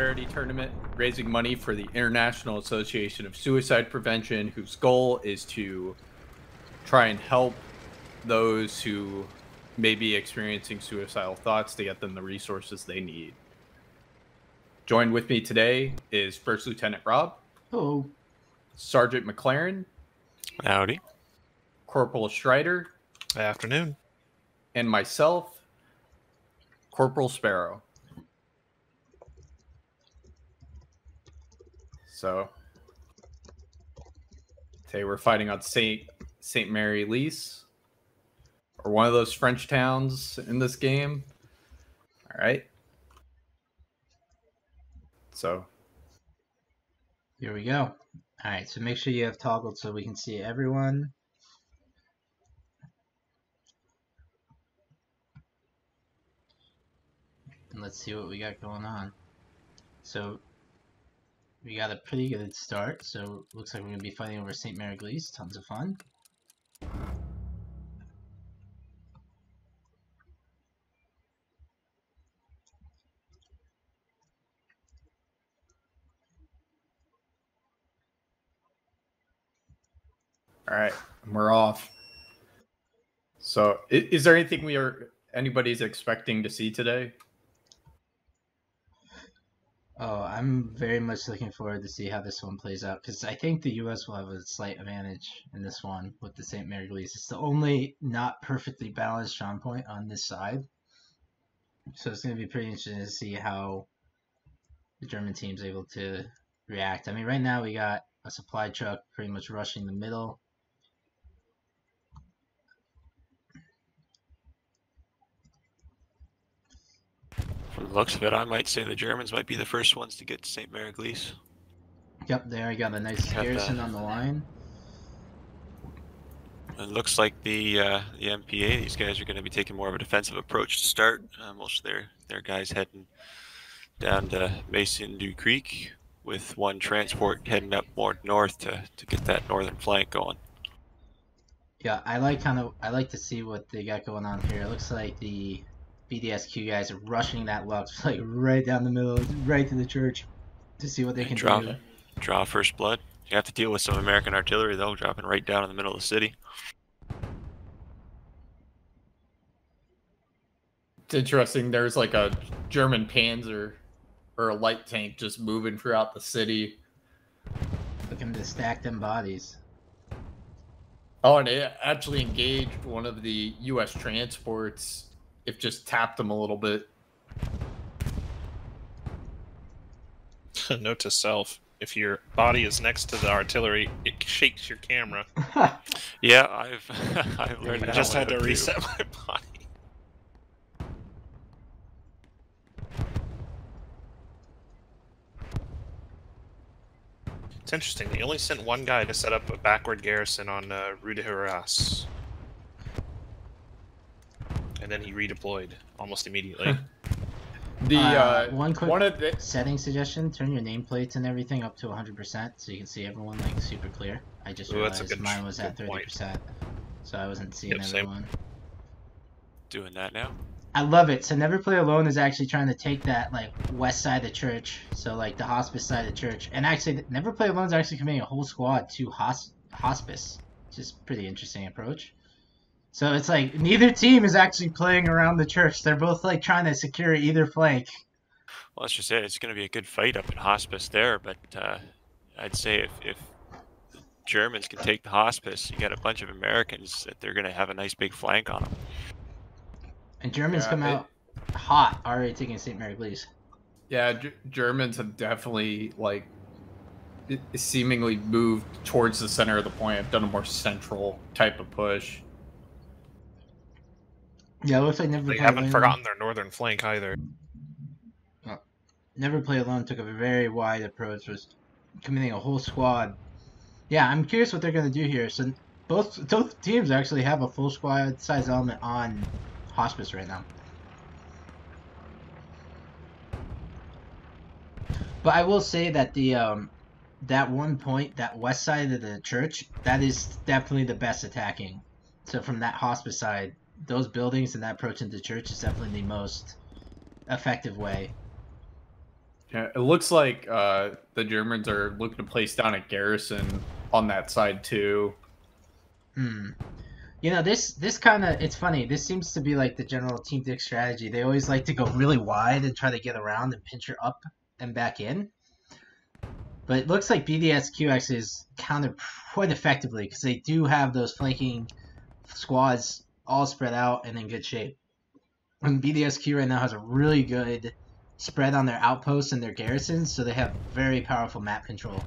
a charity tournament raising money for the International Association of Suicide Prevention, whose goal is to try and help those who may be experiencing suicidal thoughts to get them the resources they need. Joined with me today is First Lieutenant Rob. Hello. Sergeant McLaren. Howdy. Corporal Strider. Afternoon. And myself, Corporal Sparrow. So today we're fighting on Saint Saint Mary Lise, or one of those French towns in this game. All right. So here we go. All right, so make sure you have toggled so we can see everyone. And let's see what we got going on. So we got a pretty good start. So looks like we're gonna be fighting over St. Mère-Église. Tons of fun. All right, we're off. So, is there anything we are anybody's expecting to see today? Oh, I'm very much looking forward to see how this one plays out because I think the U.S. will have a slight advantage in this one with the St. Mary Louise. It's the only not perfectly balanced strong point on this side, so it's going to be pretty interesting to see how the German team's able to react. I mean, right now we got a supply truck pretty much rushing the middle. From the looks of it, I might say the Germans might be the first ones to get to St. Mère-Église. Yep, there I got a nice garrison on the line. It looks like the uh, the NPA, these guys are going to be taking more of a defensive approach to start. Uh, most of their, their guys heading down to Mason Du Creek with one transport heading up more north to, to get that northern flank going. Yeah, I like kind of I like to see what they got going on here. It looks like the BDSQ guys are rushing that Lux like right down the middle, right to the church, to see what they can draw, do. Draw first blood. You have to deal with some American artillery though, dropping right down in the middle of the city. It's interesting. There's like a German Panzer or a light tank just moving throughout the city. Looking to stack them bodies. Oh, and it actually engaged one of the U.S. transports if just tapped them a little bit. Note to self: if your body is next to the artillery, it shakes your camera. yeah, I've I've learned. I just had to reset too. my body. It's interesting. They only sent one guy to set up a backward garrison on uh, Rue de Arras and then he redeployed almost immediately. the uh, uh, one quick one of the... setting suggestion: turn your nameplates and everything up to 100% so you can see everyone like super clear. I just Ooh, realized good, mine was at 30%, so I wasn't seeing yep, everyone. Same. Doing that now. I love it. So Never Play Alone is actually trying to take that like west side of the church, so like the hospice side of the church, and actually Never Play Alone is actually committing a whole squad to hosp- hospice, which is pretty interesting approach. So it's like neither team is actually playing around the church. They're both like trying to secure either flank. Well, let's just it. it's going to be a good fight up in hospice there, but uh, I'd say if, if Germans can take the hospice, you got a bunch of Americans that they're going to have a nice big flank on them. And Germans yeah, come out hot already taking St. Mère-Église. Yeah, G- Germans have definitely like seemingly moved towards the center of the point. Have done a more central type of push. Yeah, it looks like never. They haven't forgotten their northern flank either. never play alone took a very wide approach, was committing a whole squad. Yeah, I'm curious what they're going to do here. So both both teams actually have a full squad size element on hospice right now. But I will say that the um, that one point, that west side of the church, that is definitely the best attacking. So from that hospice side, those buildings and that approach into church is definitely the most effective way. Yeah, it looks like uh, the Germans are looking to place down a garrison on that side too. Hmm. You know, this this kind of it's funny. This seems to be like the general Team Dick strategy. They always like to go really wide and try to get around and pinch her up and back in. But it looks like BDSQ actually is countered quite effectively because they do have those flanking squads all spread out and in good shape. And BDSQ right now has a really good spread on their outposts and their garrisons, so they have very powerful map control.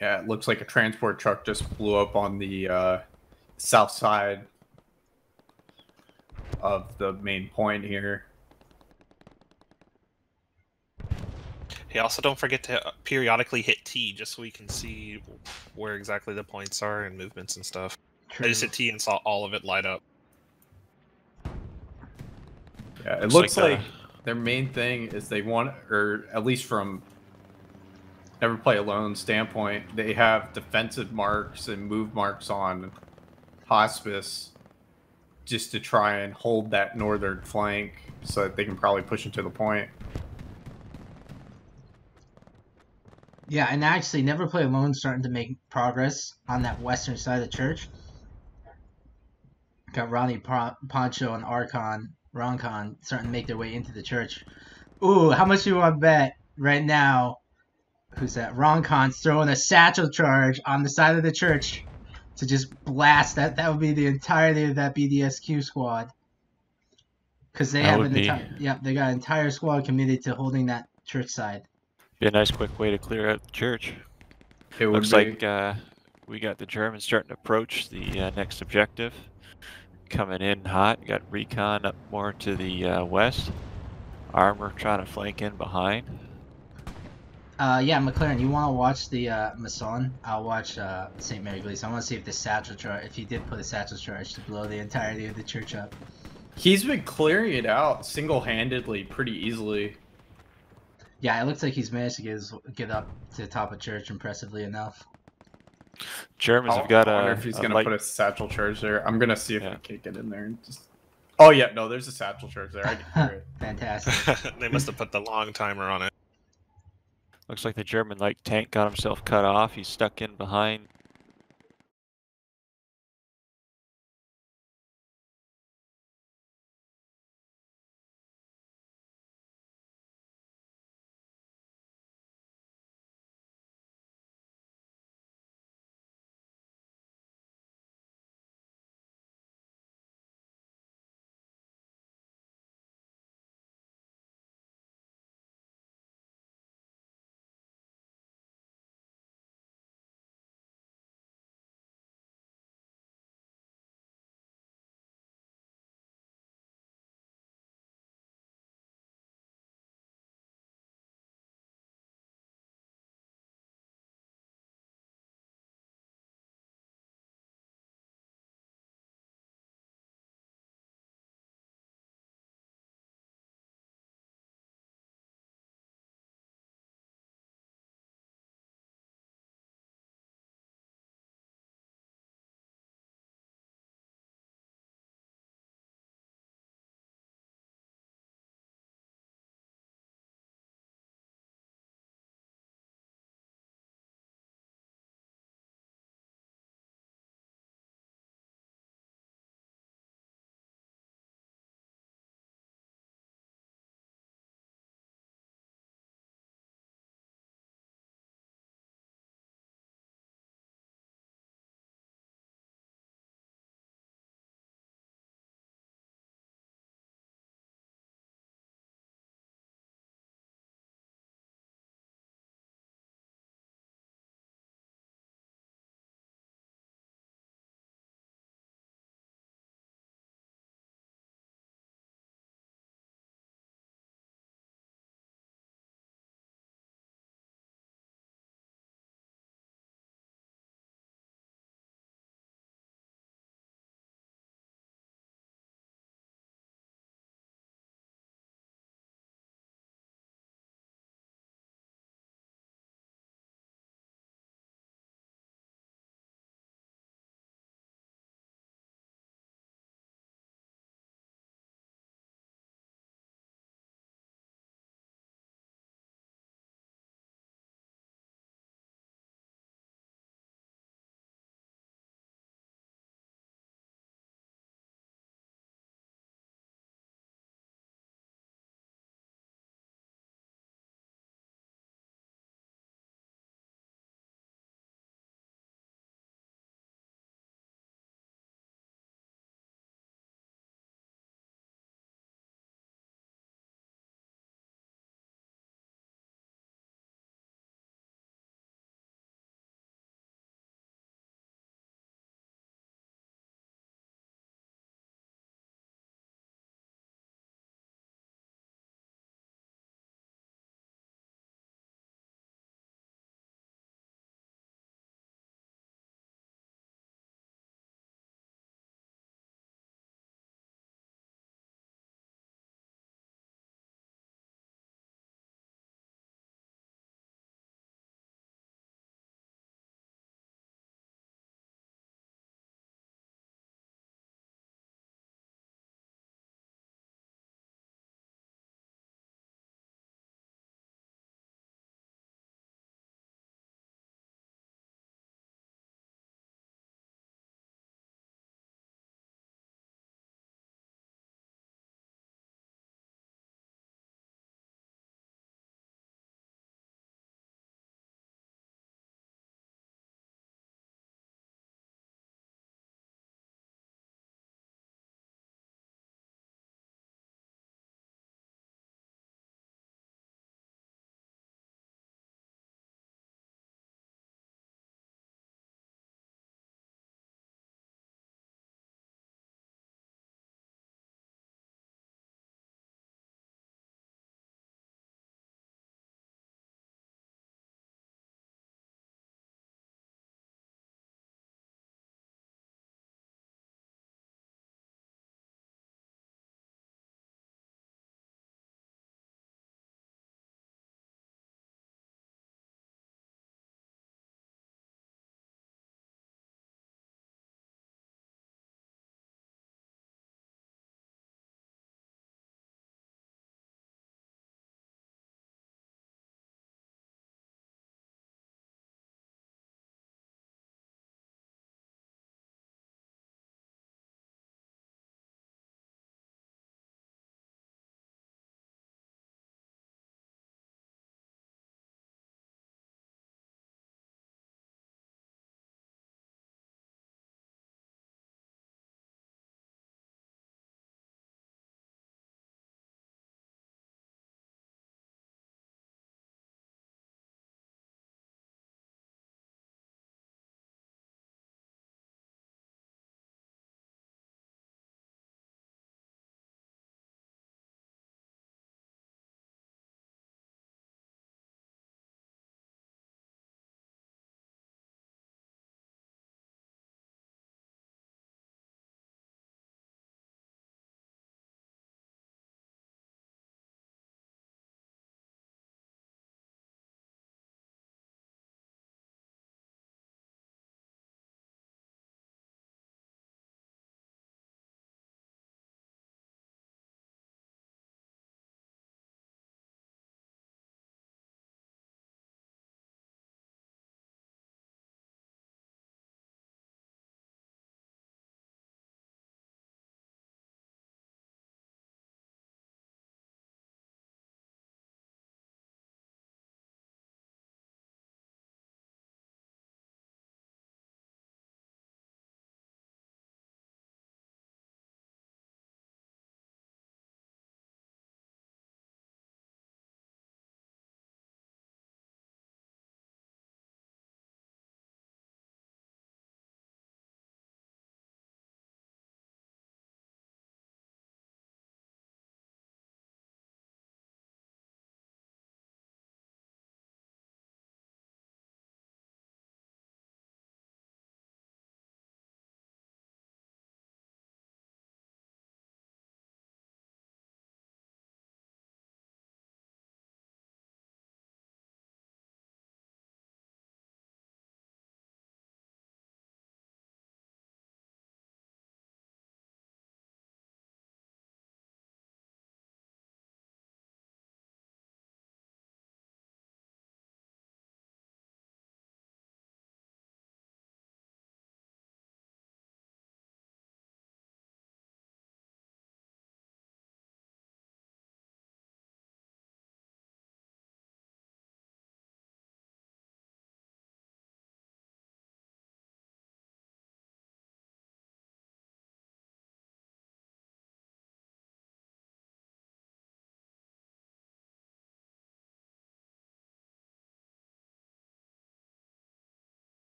Yeah, it looks like a transport truck just blew up on the uh, south side of the main point here. Hey, also don't forget to uh, periodically hit T just so we can see where exactly the points are and movements and stuff. I just hit T and saw all of it light up. Yeah, it Looks looks like, like, uh, their main thing is they want, or at least from never play alone standpoint, they have defensive marks and move marks on hospice just to try and hold that northern flank so that they can probably push into the point. Yeah, and actually, Never Play Alone starting to make progress on that western side of the church. Got Ronnie Pon- Poncho and Archon, Roncon starting to make their way into the church. Ooh, how much do you want to bet right now? Who's that? Roncon's throwing a satchel charge on the side of the church to just blast that. That would be the entirety of that BDSQ squad. Because they That have would an be- entire, yep, they got an entire squad committed to holding that church side. Be a nice quick way to clear out the church. It would Looks be- like uh, we got the Germans starting to approach the uh, next objective. Coming in hot. Got recon up more to the uh, west. Armor trying to flank in behind. Uh, yeah, McLaren, you want to watch the uh, Mason? I'll watch uh, St. Mère-Église. I want to see if the satchel charge, if you did put a satchel charge to blow the entirety of the church up. he's been clearing it out single-handedly pretty easily. Yeah, it looks like he's managed to get his, get up to the top of church impressively enough. Germans I'll- have got I a, wonder if he's a gonna light- put a satchel charge there. I'm gonna see if Yeah. I can get in there and just. Oh yeah, no, there's a satchel charge there. I can hear it. Fantastic. they must have put the long timer on it. Looks like the German light tank got himself cut off. He's stuck in behind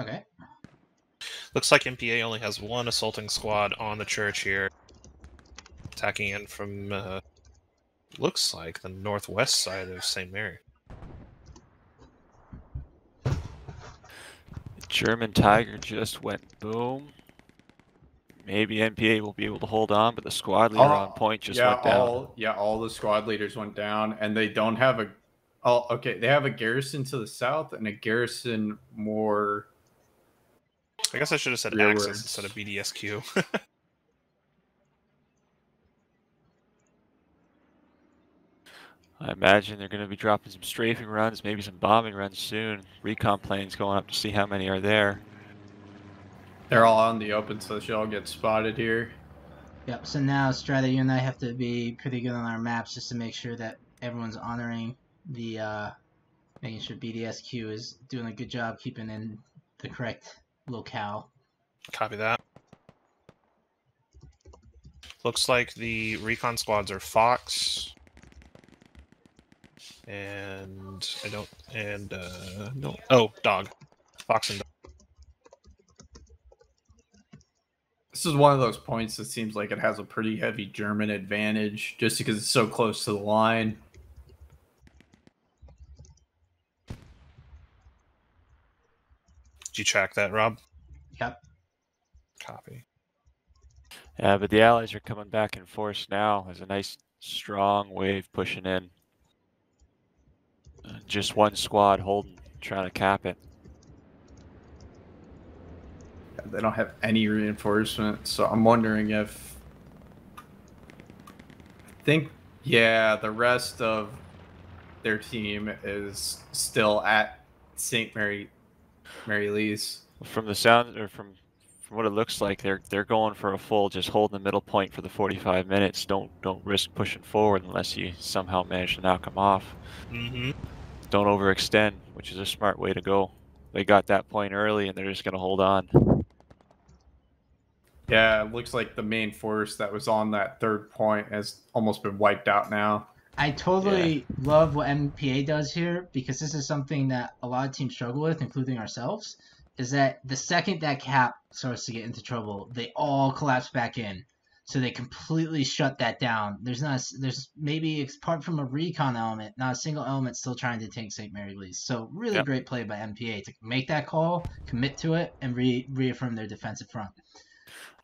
Okay. Looks like NPA only has one assaulting squad on the church here, attacking in from uh, looks like the northwest side of St. Mary. German Tiger just went boom. Maybe NPA will be able to hold on, but the squad leader on point just yeah, went down. all yeah, all the squad leaders went down, and they don't have a. Oh, okay. They have a garrison to the south and a garrison more. I guess I should have said Rearwards. Axis instead of BDSQ. I imagine they're going to be dropping some strafing runs, maybe some bombing runs soon. Recon planes going up to see how many are there. They're all out in the open, so they should all get spotted here. Yep. So now, Strider, you and I have to be pretty good on our maps just to make sure that everyone's honoring the, uh, making sure BDSQ is doing a good job keeping in the correct locale. Copy that. Looks like the recon squads are Fox. And I don't and uh no oh dog. Fox and dog. This is one of those points that seems like it has a pretty heavy German advantage, just because it's so close to the line. Did you track that, Rob? Yep. Copy. Yeah, but the Allies are coming back in force now. There's a nice strong wave pushing in. Uh, Just one squad holding, trying to cap it. They don't have any reinforcements, so I'm wondering if. I think, yeah, the rest of their team is still at St. Mary, Mary Lee's. From the sound, or from from what it looks like, they're they're going for a full, just holding the middle point for the 45 minutes. Don't don't risk pushing forward unless you somehow manage to knock them off. Mm-hmm. Don't overextend, which is a smart way to go. They got that point early, and they're just gonna hold on. Yeah, it looks like the main force that was on that third point has almost been wiped out now. I totally love what NPA does here because this is something that a lot of teams struggle with, including ourselves. Is that the second that cap starts to get into trouble, they all collapse back in. So they completely shut that down. There's not, a- there's maybe it's apart from a recon element, not a single element still trying to take St. Mary Lee's. So really great play by NPA to make that call, commit to it, and re- reaffirm their defensive front.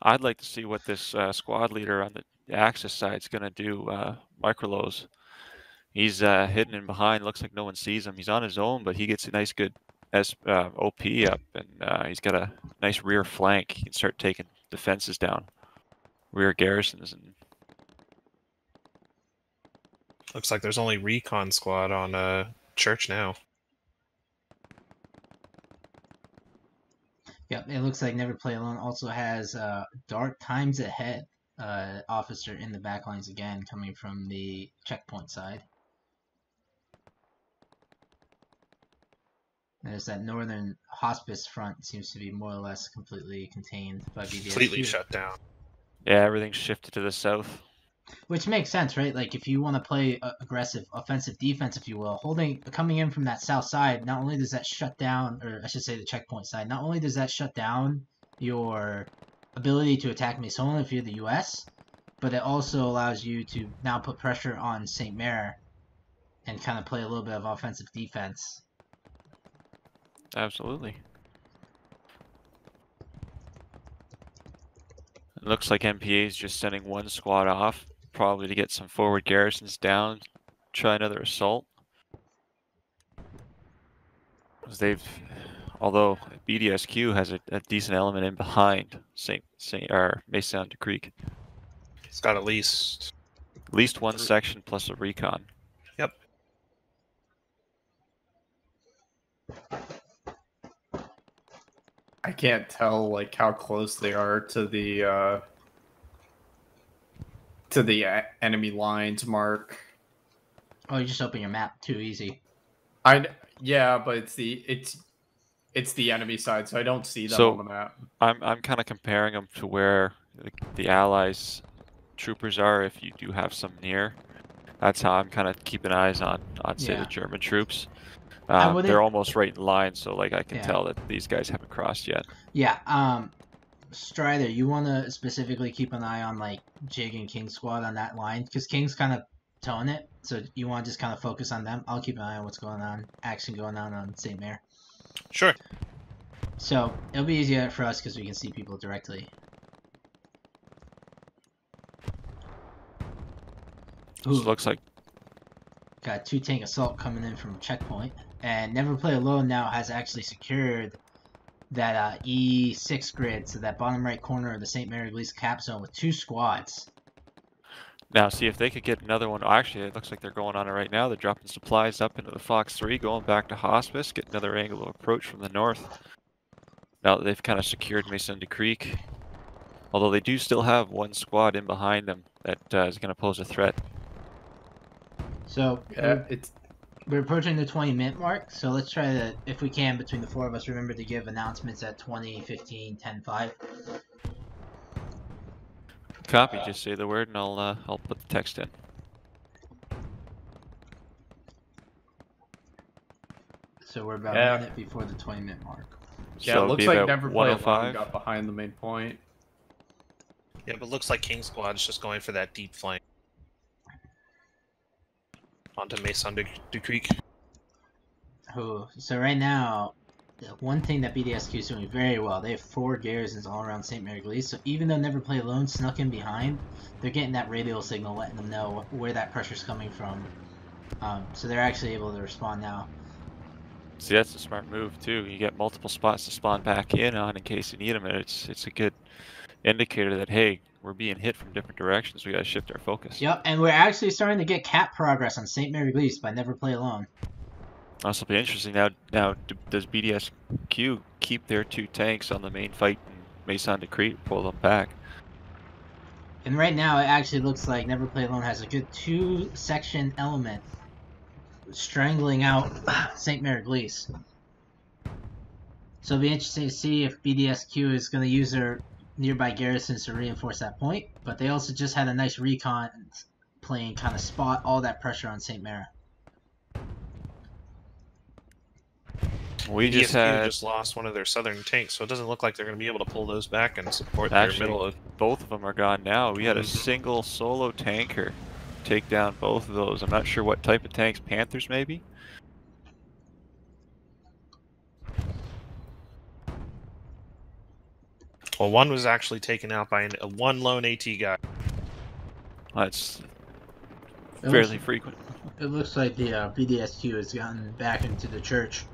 I'd like to see what this uh, squad leader on the Axis side is going to do. Uh, Microlos. He's uh, hidden in behind. Looks like no one sees him. He's on his own, but he gets a nice, good S, uh, OP up, and uh, he's got a nice rear flank. He can start taking defenses down, rear garrisons, and Looks like there's only recon squad on uh church now. Yep, it looks like Never Play Alone also has uh, Dark Times Ahead uh, officer in the backlines again, coming from the checkpoint side. There's that northern hospice front seems to be more or less completely contained by BBS. Completely shut down. yeah, everything's shifted to the south. Which makes sense, right? Like if you want to play aggressive, offensive defense, if you will, holding coming in from that south side, not only does that shut down, or I should say the checkpoint side, not only does that shut down your ability to attack Mason if you're the U.S., but it also allows you to now put pressure on Saint Mare and kind of play a little bit of offensive defense. Absolutely. It looks like NPA is just sending one squad off, probably to get some forward garrisons down, try another assault. 'Cause they've, although BDSQ has a, a decent element in behind Saint Saint or Mason de Creek, It's got at least at least one Three. section plus a recon. Yep. I can't tell like how close they are to the uh to the uh, enemy lines mark. Oh, you just open your map too easy. I yeah, but it's the it's it's the enemy side, so I don't see them So- on the map. I'm I'm kind of comparing them to where the, the Allies troopers are. If you do have some near, That's how I'm kind of keeping eyes on on say Yeah. the German troops. I Um, wouldn't- they're almost right in line, so like I can Yeah. tell that these guys haven't crossed yet. Yeah, um Strider, you want to specifically keep an eye on like Jig and King squad on that line because King's kind of towing it, so you want to just kind of focus on them. I'll keep an eye on what's going on, action going on on Saint Mare. Sure. So it'll be easier for us because we can see people directly. So it looks like got two tank assault coming in from checkpoint, and Never Play Alone now has actually secured that uh, E6 grid, so that bottom right corner of the St. Mary Lee's cap zone with two squads. now see if they could get another one. Actually, it looks like they're going on it right now. They're dropping supplies up into the Fox Three, going back to Hospice, get another angle of approach from the north. Now that they've kind of secured Mason de Creek, although they do still have one squad in behind them that uh, is going to pose a threat. So Yeah, it's we're approaching the 20 minute mark, so let's try to, if we can, between the four of us, remember to give announcements at 20, 15, 10, 5. Copy. Just say the word, and I'll uh, I'll put the text in. So we're about Yeah. a minute before the 20 minute mark. yeah. So it looks like about never play alone got behind the main point. Yeah, but looks like King Squad's just going for that deep flank. Onto Mason du, du Creek. Who? So right now, the one thing that BDSQ is doing very well, they have four garrisons all around St. Mère-Église. So even though Never Play Alone snuck in behind, they're getting that radial signal, letting them know where that pressure's coming from. Um, so they're actually able to respond now. See, that's a smart move too. You get multiple spots to spawn back in on in case you need them, and it's it's a good indicator that hey, we're being hit from different directions. We got to shift our focus. Yep, and we're actually starting to get cap progress on St. Mère-Église by Never Play Alone. This will be interesting. Now, now does BDSQ keep their two tanks on the main fight and Mason de Crete pull them back? And right now, it actually looks like Never Play Alone has a good two section element strangling out St. Mère-Église. So it'll be interesting to see if BDSQ is going to use their nearby garrisons to reinforce that point. But they also just had a nice recon plane kind of spot all that pressure on St. Mary. We just ESQ had just lost one of their southern tanks, so it doesn't look like they're going to be able to pull those back and support Actually, their middle. Of, both of them are gone now. We had a Mhm. single solo tanker take down both of those. I'm not sure what type of tanks. Panthers maybe. Well, one was actually taken out by an, a one lone AT guy. That's It fairly looks, frequent. it looks like the uh, BDSQ has gotten back into the church.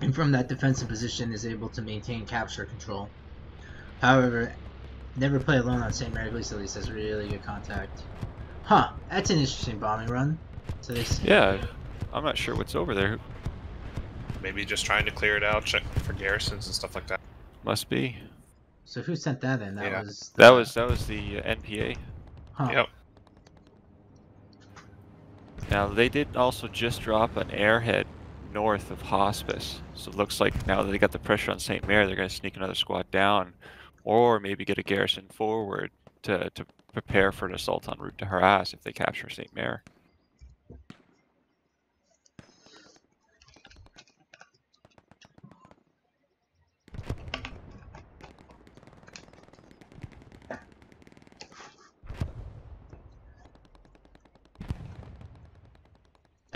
And from that defensive position is able to maintain capture control. However, Never Play Alone on St. Mère-Église at least has really good contact. Huh, that's an interesting bombing run. So they Yeah, I'm not sure what's over there. Maybe just trying to clear it out, check for garrisons and stuff like that. Must be. So who sent that in? That Yeah. was That was that was the uh, NPA. huh. Yep. Now they did also just drop an airhead north of Hospice, so it looks like now that they got the pressure on St. Mary, they're going to sneak another squad down, or maybe get a garrison forward to to prepare for an assault on route to harass if they capture St. Mary.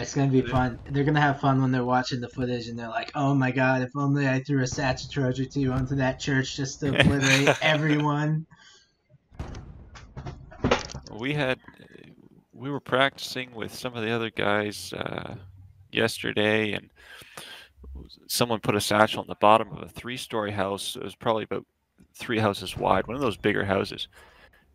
It's gonna be fun. They're gonna have fun when they're watching the footage and they're like, "Oh my god! If only I threw a satchel charge or two onto that church just to obliterate everyone." We had we were practicing with some of the other guys uh, yesterday, and someone put a satchel on the bottom of a three-story house. It was probably about three houses wide, one of those bigger houses.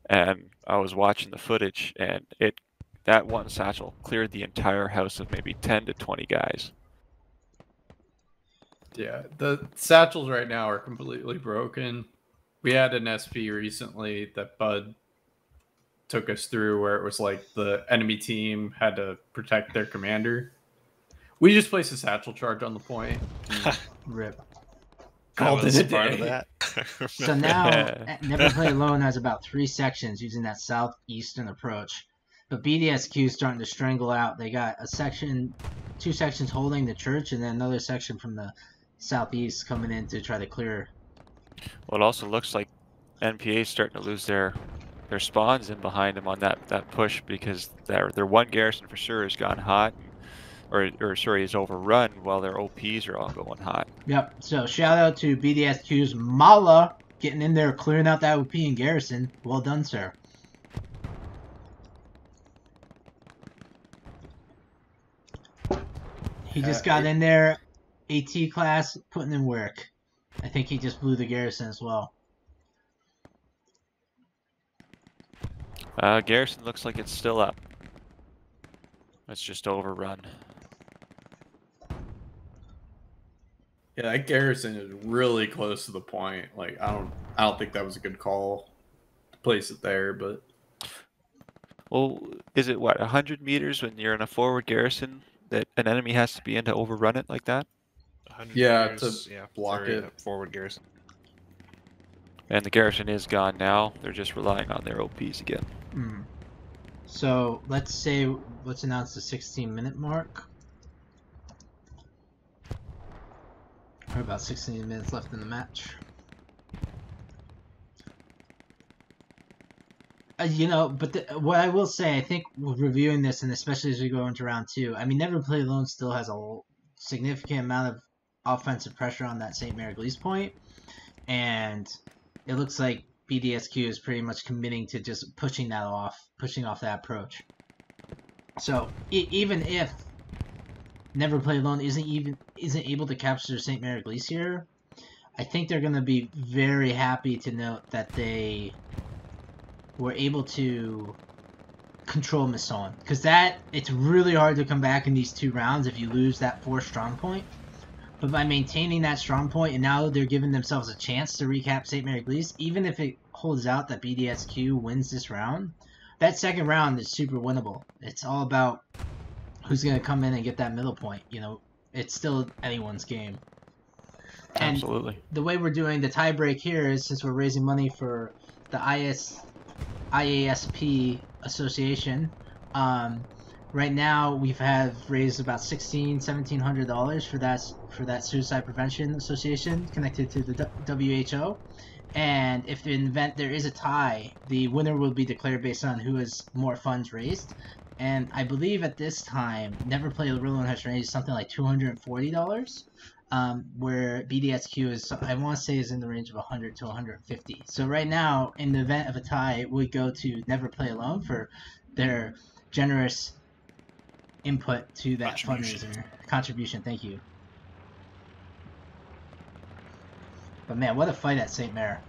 And I was watching the footage, and it that one satchel cleared the entire house of maybe ten to twenty guys. Yeah, the satchels right now are completely broken. We had an SP recently that Bud took us through where it was like the enemy team had to protect their commander. We just placed a satchel charge on the point. Rip. Called was it a part of that. So now, eh, Never Play Alone has about three sections using that southeastern approach. But BDSQ is starting to strangle out. They got a section, two sections holding the church, and then another section from the southeast coming in to try to clear. Well, it also looks like NPA is starting to lose their their spawns in behind them on that, that push because their their one garrison for sure has gone hot, or or sorry is overrun while their OPs are all going hot. Yep. So shout out to BDSQ's Mala getting in there, clearing out that OP and garrison. Well done, sir. He just Uh, got it- in there, AT class, putting in work. I think he just blew the garrison as well. Uh, garrison looks like it's still up. It's just overrun. Yeah, that garrison is really close to the point. Like I don't I don't think that was a good call to place it there, but Well, is it what hundred meters when you're in a forward garrison that an enemy has to be in to overrun it like that? Yeah, meters, to yeah, block it. Forward garrison. And the garrison is gone now. They're just relying on their OPs again. Hmm. So let's say let's announce the 16 minute mark. We're about 16 minutes left in the match. Uh, you know, but the, what I will say, I think reviewing this, and especially as we go into round two, I mean, Never Play Alone still has a significant amount of offensive pressure on that St. Mère-Église point, and it looks like BDSQ is pretty much committing to just pushing that off, pushing off that approach. So e- even if Never Play Alone isn't even isn't able to capture St. Mère-Église here, I think they're going to be very happy to note that they were able to control Masson because that it's really hard to come back in these two rounds if you lose that fourth strong point. But by maintaining that strong point, and now they're giving themselves a chance to recap St. Mère-Église, even if it holds out that BDSQ wins this round, that second round is super winnable. It's all about who's going to come in and get that middle point. You know, it's still anyone's game. And Absolutely. the way we're doing the tie break here is since we're raising money for the IS IASP association. Um, right now we've have raised about sixteen, seventeen hundred dollars for that for that suicide prevention association connected to the WHO. And if in event there is a tie, the winner will be declared based on who has more funds raised. And I believe at this time, Never Play Alone has raised something like two hundred and forty dollars um, where BDSQ is, I want to say, is in the range of 100 to 150. So right now, in the event of a tie, we go to Never Play Alone for their generous input to that Contribution. fundraiser contribution. Thank you. But man, what a fight at St. Mare.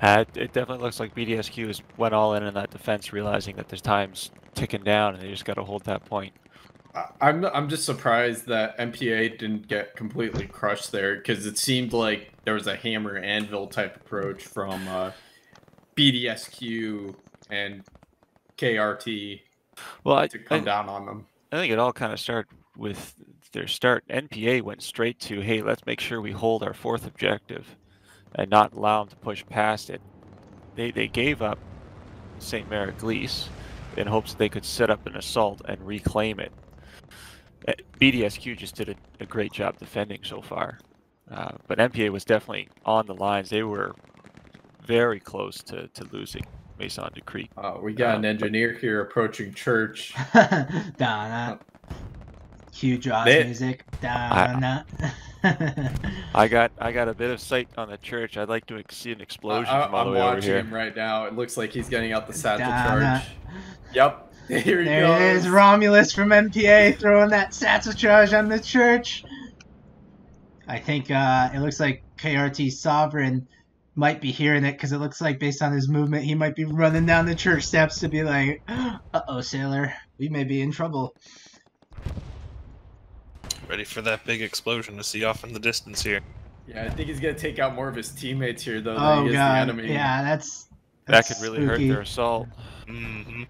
Uh, it- it definitely looks like BDSQ has went all in on that defense, realizing that there's time's ticking down, and they just got to hold that point. I- I'm I'm just surprised that NPA didn't get completely crushed there because it seemed like there was a hammer anvil type approach from uh, BDSQ and KRT Well, I, to I, come down on them. I think it all kind of started with their start. NPA went straight to, hey, let's make sure we hold our fourth objective and not allow them to push past it. They, they gave up St. Mère-Église in hopes that they could set up an assault and reclaim it. Uh, BDSQ just did a, a great job defending so far. Uh, but NPA was definitely on the lines. They were very close to, to losing Maison de Creek. Uh, we got an Uh, engineer here approaching church. Donna. Huge Jaws They- music. Donna. I got I got a bit of sight on the church. I'd like to see an explosion I, from all am the way over watching here. him right now. It looks like he's getting out the satchel Donna. charge. Yep. Here he There goes. it is, Romulus from NPA throwing that satchel on the church. I think uh, it looks like KRT Sovereign might be hearing it because it looks like based on his movement, he might be running down the church steps to be like, "Uh oh, sailor, we may be in trouble." Ready for that big explosion to see off in the distance here. Yeah, I think he's gonna take out more of his teammates here though than oh he is god, the enemy. yeah, that's, That could really hurt their assault. hmm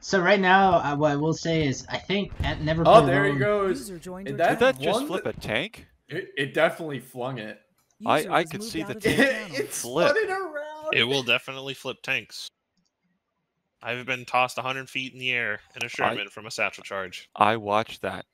So right now, uh, what I will say is, I think at Never Oh, Play there he goes. User joined And your that- Did that just one flip that- a tank? It, it definitely flung it. I- User I was could see the of tape. it Flip. it around. It will definitely flip tanks. I've been tossed 100 feet in the air in a Sherman from a satchel charge. I watched that.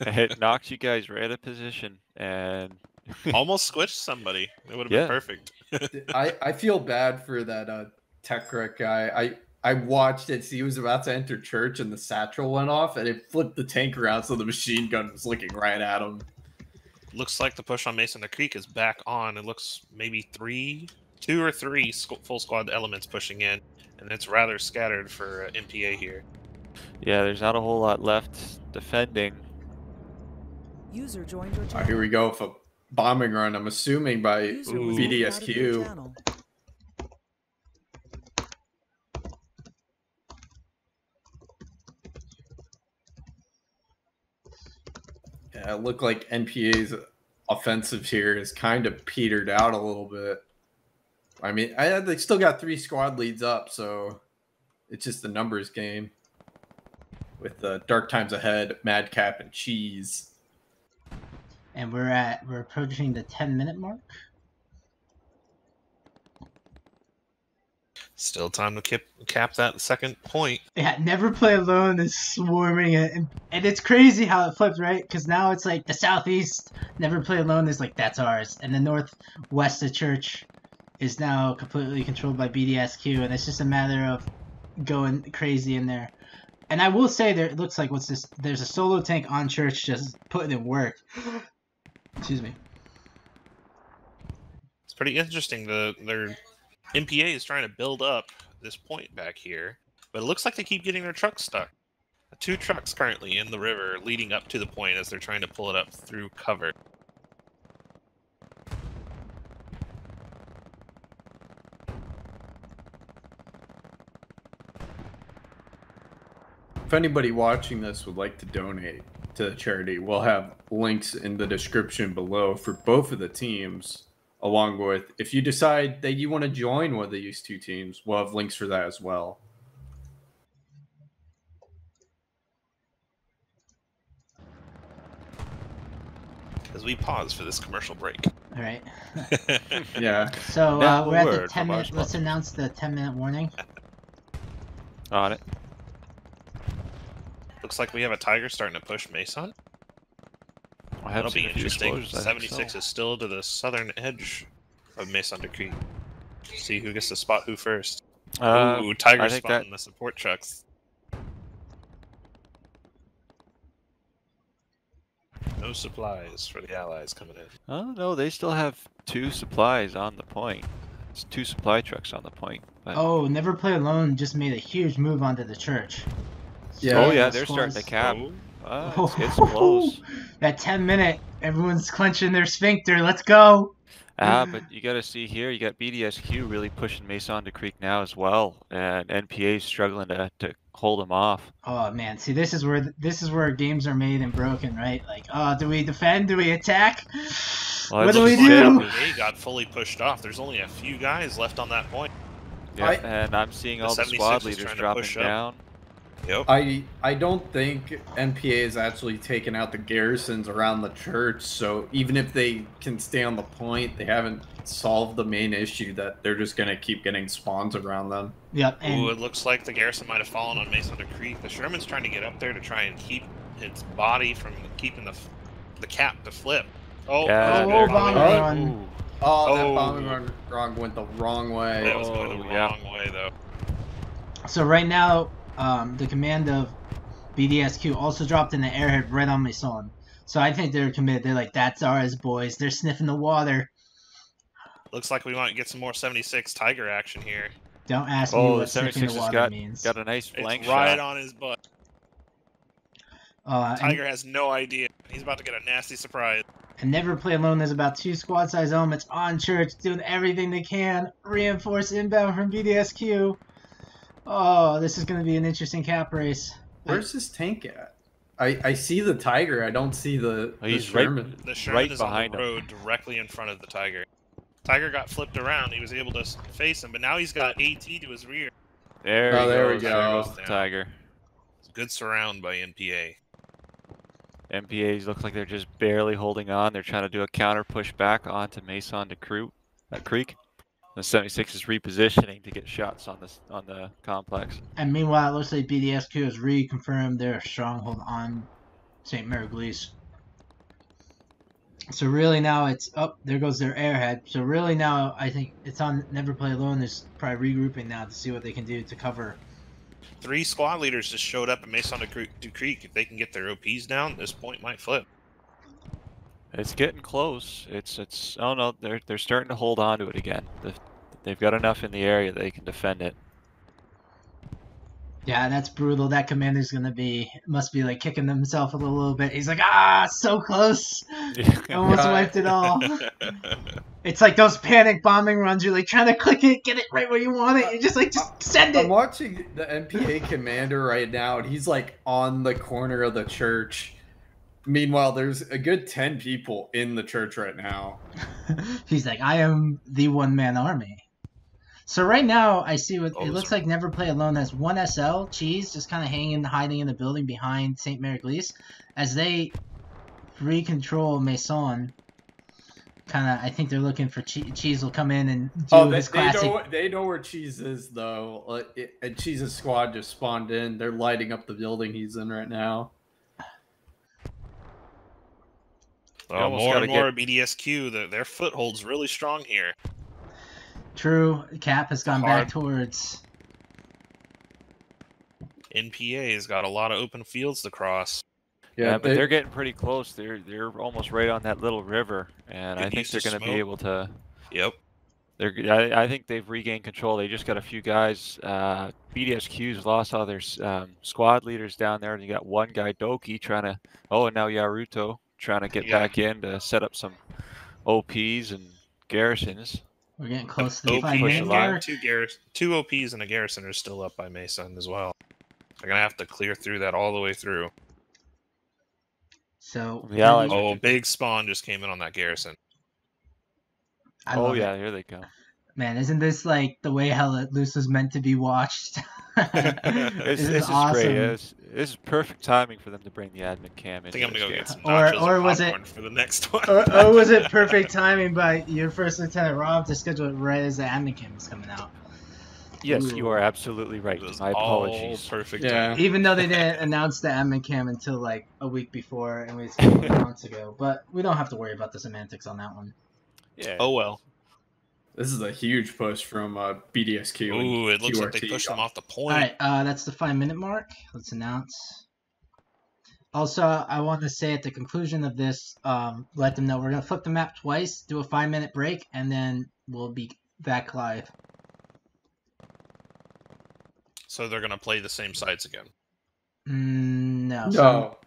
it knocked you guys right out of position, and Almost squished somebody. It would have Yeah. been perfect. I, I feel bad for that uh, tech wreck guy. I I watched it. See, he was about to enter church, and the satchel went off, and it flipped the tank around, so the machine gun was looking right at him. Looks like the push on Mason the Creek is back on. It looks maybe three, two or three full squad elements pushing in, and it's rather scattered for uh, NPA here. yeah, there's not a whole lot left defending. User joined your All channel. right, here we go for bombing run. I'm assuming by User Ooh. was moved out of your BDSQ. channel. Yeah, it looked like NPA's offensive here is kind of petered out a little bit. I mean, I they still got three squad leads up, so it's just the numbers game. With the dark times ahead, Madcap and Cheese. And we're at we're approaching the 10 minute mark. Still time to cap, cap that second point. Yeah, never play alone is swarming it, and, and it's crazy how it flipped, right? Because now it's like the southeast never play alone is like that's ours, and the northwest of church is now completely controlled by BDSQ, and it's just a matter of going crazy in there. And I will say there it looks like what's this? There's a solo tank on church just putting in work. Excuse me. It's pretty interesting. The their NPA is trying to build up this point back here, but it looks like they keep getting their trucks stuck. Two trucks currently in the river leading up to the point as they're trying to pull it up through cover. If anybody watching this would like to donate to the charity, we'll have links in the description below for both of the teams. Along with, if you decide that you want to join one of these two teams, we'll have links for that as well. As we pause for this commercial break. All right. Yeah. So uh, we're at the 10 from minute. Let's sponsor. announce the 10 minute warning. On it. Looks like we have a tiger starting to push Mason. I have That'll seen be a interesting. explosions, I think 76 so. is still to the southern edge of Mason de Creek. See who gets to spot who first. Uh, Ooh, Tiger I think spotting the support trucks. No supplies for the allies coming in. Oh no, they still have two supplies on the point. It's two supply trucks on the point. But... Oh, never play alone just made a huge move onto the church. Yeah. oh yeah, they're starting to was- cap. Oh, Ah, it's close. That 10 minute, everyone's clenching their sphincter. Let's go. Ah, but you got to see here, you got BDSQ really pushing Mason to Creek now as well, and NPA is struggling to, to hold them off. Oh man, see this is where this is where games are made and broken, right? Like, oh, do we defend? Do we attack? Well, what do we do? we- NPA got fully pushed off. There's only a few guys left on that point. Yeah, I- and I'm seeing all the 76 squad leaders dropping down. up. Down. Yep. I I don't think NPA is actually taking out the garrisons around the church. So even if they can stay on the point, they haven't solved the main issue that they're just gonna keep getting spawns around them. Yep, Ooh, it looks like the garrison might have fallen on Mason de Creek. The Sherman's trying to get up there to try and keep its body from keeping the the cap to flip. Oh, Yeah, oh, they're- oh, bomb Oh. run. Oh, that Oh. bombing run wrong went the wrong way. that was going the Oh, yeah. wrong way though. So right now, um, the command of BDSQ also dropped in the airhead right on Mason. So I think they're committed. They're like, that's ours, boys. They're sniffing the water. Looks like we might get some more 76 Tiger action here. Don't ask me Oh, the what sniffing 76 the water got, means. got a nice flank It's right shot. on his butt. Uh, and, Tiger has no idea. He's about to get a nasty surprise. and Never Play Alone, there's about two squad size elements on church doing everything they can. Reinforce inbound from BDSQ. Oh, this is going to be an interesting cap race. Where's this tank at? I, I see the tiger. I don't see the, Oh, the he's right- Sherman. The Sherman Right is behind on the road directly in front of the Tiger. Tiger got flipped around. He was able to face him, but now he's got AT to his rear. There, Oh, he there we goes. There goes the Tiger. Good surround by NPA. NPAs look like they're just barely holding on. They're trying to do a counter push back onto Mason de Crew, uh, Creek. The 76 is repositioning to get shots on this on the complex. And meanwhile, it looks like BDSQ has reconfirmed their stronghold on St. Mère-Église. So really now it's up. there goes their airhead. So really now I think it's on Never Play Alone. There's probably regrouping now to see what they can do to cover. Three squad leaders just showed up at Mason du Creek. If they can get their OPs down, this point might flip. It's getting close. It's it's. Oh no, they're they're starting to hold on to it again. The, they've got enough in the area they can defend it. Yeah, that's brutal. That commander's gonna be must be like kicking himself a little, little bit. He's like, ah, so close. Almost wiped it all. It's like those panic bombing runs. You're like trying to click it, get it right where you want it. You're just like, just send it. I'm watching the NPA commander right now, and he's like on the corner of the church. Meanwhile, there's a good 10 people in the church right now. He's like, I am the one man army. So right now, I see what Oh, it looks are- like. Never play alone has one SL cheese just kind of hanging, hiding in the building behind Saint Mère-Église, as they recontrol Maison. Kind of, I think they're looking for che- cheese will come in and do Oh, they, his they classic. know they know where Cheese is though. Like, it, and Cheese's squad just spawned in. They're lighting up the building he's in right now. Well, almost more gotta and more BDSQ, their, their foothold's really strong here. True, Cap has gone Hard. back towards. NPA has got a lot of open fields to cross. Yeah, but they- they're getting pretty close. They're they're almost right on that little river, and Get I think they're to going to be able to. Yep. They're. I, I think they've regained control. They just got a few guys. Uh, BDSQ's lost all their um, squad leaders down there, and you got one guy Doki trying to. Oh, and now Yaruto trying to get Yeah. back in to set up some OPs and garrisons. We're getting close to the OP five push a lot. two garris- two OPs and a garrison are still up by Mason as well. They're gonna have to clear through that all the way through. So yeah, Allies Oh, big spawn just came in on that garrison. I oh love it. yeah, here they come. Man, isn't this like the way Hell Let Loose was meant to be watched? This, is this is awesome. great. This, this is perfect timing for them to bring the admin cam in. I think I'm gonna go this get game. some Or- nachos or and was it- for the next one. or, or was it perfect timing by your first lieutenant Rob to schedule it right as the admin cam was coming out? Yes, Ooh. you are absolutely right. It was My all apologies. perfect. Yeah. timing. Even though they didn't announce the admin cam until like a week before, and we scheduled it months ago. But we don't have to worry about the semantics on that one. Yeah. Oh well. This is a huge push from uh, BDSQ. Ooh, it looks like they KRT pushed them off the point. right, uh, that's the five minute mark. Let's announce. Also, I want to say at the conclusion of this, um, let them know we're gonna flip the map twice, do a five minute break, and then we'll be back live. So they're gonna play the same sides again. Mm, no. So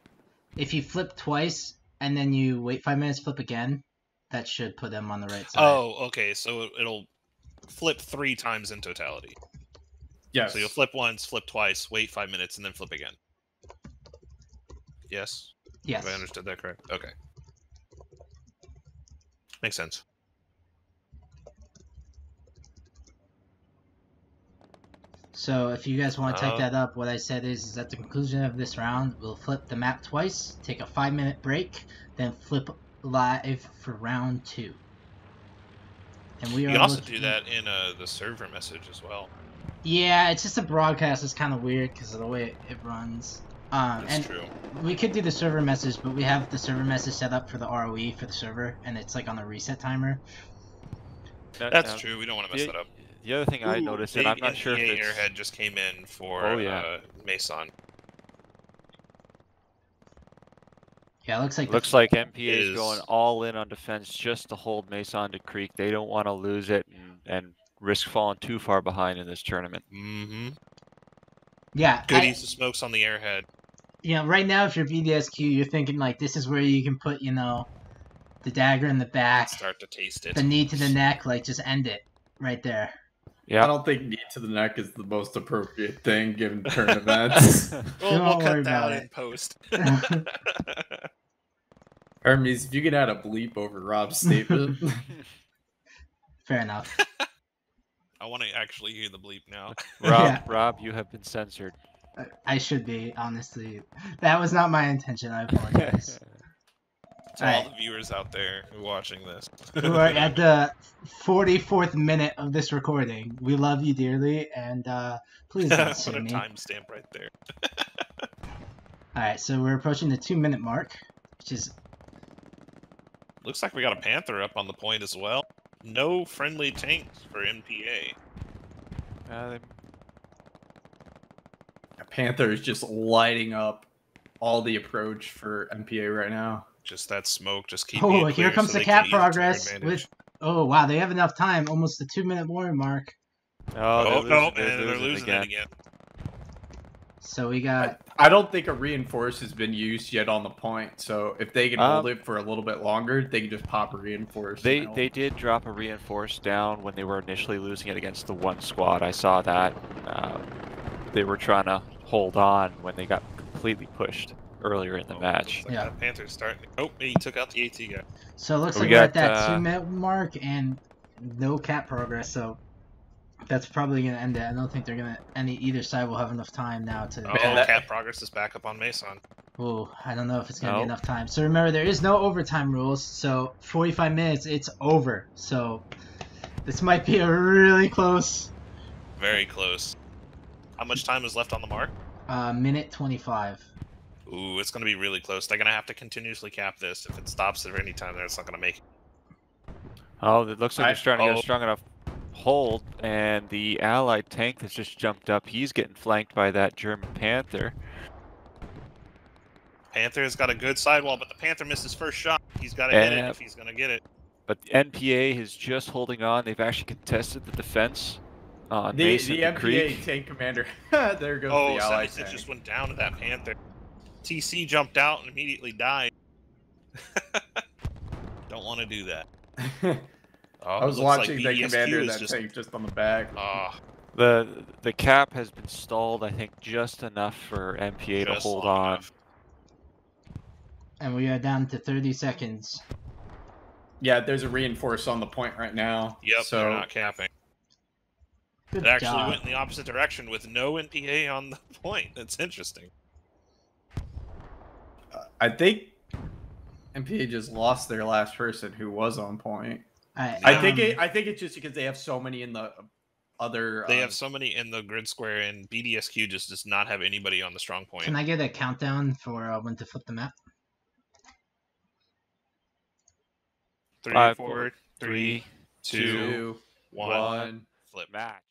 if you flip twice and then you wait five minutes, flip again, that should put them on the right side. Oh, okay. So it- it'll flip three times in totality. Yes. So you'll flip once, flip twice, wait five minutes, and then flip again. Yes. yes. Have I understood that correct? Okay. Makes sense. So if you guys want to type Uh, that up, what I said is, is at the conclusion of this round, we'll flip the map twice, take a five minute break, then flip live for round two. And we You are can also looking- do that in uh, the server message as well. Yeah, it's just a broadcast. It's kind of weird because of the way it, it runs. Um, That's and true. we could do the server message, but we have the server message set up for the ROE for the server, and it's like on the reset timer. Now- That's now, true. We don't want to mess The, that up. the other thing I noticed, and I'm not sure if NPA it's Airhead just came in for Oh, yeah. uh, Mason. Yeah, it looks like the- looks like NPA is is- going all in on defense just to hold Mason to Creek. They don't want to lose it and, and risk falling too far behind in this tournament. Mm-hmm. yeah. Goodies I- use smokes on the airhead. you know, right now, if you're BDSQ, you're thinking like this is where you can put, you know, the dagger in the back, Start to taste it. the knee to the neck, like just end it right there. I don't think knee to the neck is the most appropriate thing given current events. We'll, we'll cut that about in post. Hermes, if you could add a bleep over Rob's statement. Fair enough. I want to actually hear the bleep now. Rob, Yeah. Rob, you have been censored. I- I should be honestly. That was not my intention. I apologize. To all Alright. the viewers out there who are watching this. who are at the 44th minute of this recording. We love you dearly, and uh, please don't Put sue a me. timestamp right there. All right, so we're approaching the two minute mark, which is Looks like we got a Panther up on the point as well. No friendly tanks for NPA. Uh, they- Panther is just lighting up all the approach for NPA right now. Just that smoke, just keeping oh, here comes so the they cap can use it to their progress with. Oh wow, they have enough time, almost the two minute warning mark. oh, Oh, they're no, losing, and they're losing again. it again. So we got I don't think a reinforce has been used yet on the point. So if they can hold Um, it for a little bit longer, they can just pop a reinforce. They and they did drop a reinforce down when they were initially losing it against the one squad. I saw that. Uh, they were trying to hold on when they got completely pushed earlier in the Oh, match. like Yeah. that Panther's starting. Oh, he took out the AT guy. so it looks We like we're at that uh, two minute mark and no cap progress. So that's probably gonna end it. I don't think they're gonna any either side will have enough time now to. Oh, that- cap progress is back up on Mason. Oh, I don't know if it's gonna be enough time. So remember, there is no overtime rules. So 45 minutes, it's over. So this might be a really close Very close. How much time is left on the mark? uh, minute 25. Ooh, it's going to be really close. They're going to have to continuously cap this. If it stops at any time, there, it's not going to make it. Oh, it looks like I- they're starting to get oh. a strong enough hold, and the allied tank that's just jumped up, he's getting flanked by that German Panther. Panther's got a good sidewall, but the Panther missed his first shot. He's got to hit it if he's going to get it. But the NPA is just holding on. They've actually contested the defense on The, Mason the and NPA Creek. tank commander. there goes Oh, the allied Semisich tank. just went down to that Panther. TC jumped out and immediately died. Don't want to do that. Oh, I was looks like watching the BDSQ commander is that just, tank just on the back. Ah, The the cap has been stalled, I think, just enough for NPA to hold on. enough. And we are down to 30 seconds. Yeah, there's a reinforce on the point right now. Yep, So they're not capping. Good It actually job. went in the opposite direction with no NPA on the point. That's interesting. I think NPA just lost their last person who was on point. Alright, I think um, it. I think it's just because they have so many in the other. They um, have so many in the grid square, and BDSQ just does not have anybody on the strong point. Can I get a countdown for uh, when to flip the map? Three, Five, four, Three, two, two, one, one. flip. match.